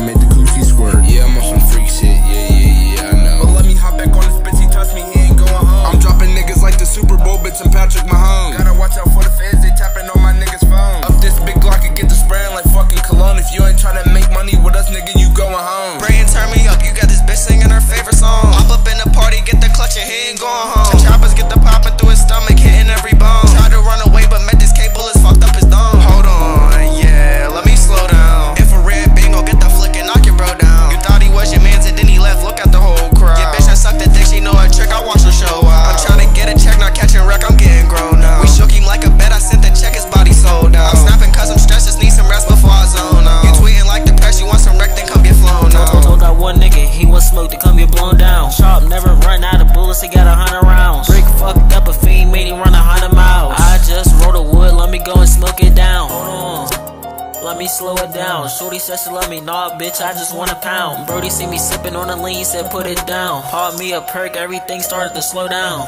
Belly. let me slow it down. Shorty says she love me, nah, bitch, I just wanna pound. Brody see me sipping on the lean, said put it down. Pop me a perk, everything started to slow down.